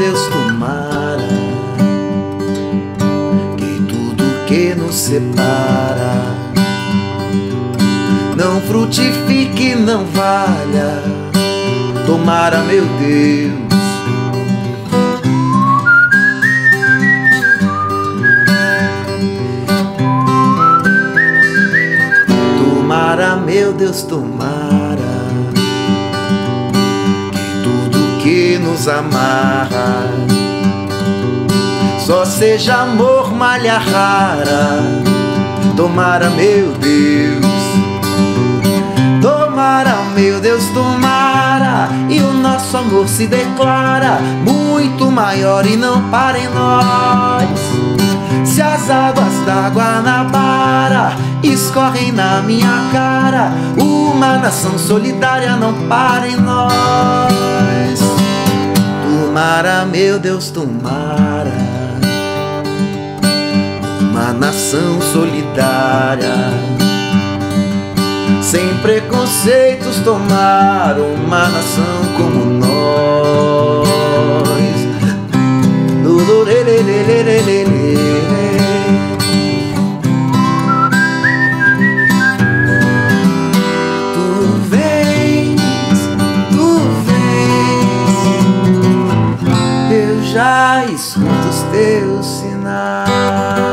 Deus, tomara que tudo que nos separa não frutifique, não valha. Tomara, meu Deus. Tomara, meu Deus, tomara nos amarra só seja amor, malha rara. Tomara, meu Deus, tomara, meu Deus, tomara, e o nosso amor se declara muito maior e não para em nós. Se as águas da Guanabara escorrem na minha cara, uma nação solidária não para em nós. Tomara, meu Deus, tomara, uma nação solidária. Sem preconceitos, tomar uma nação como já escuto os teus sinais.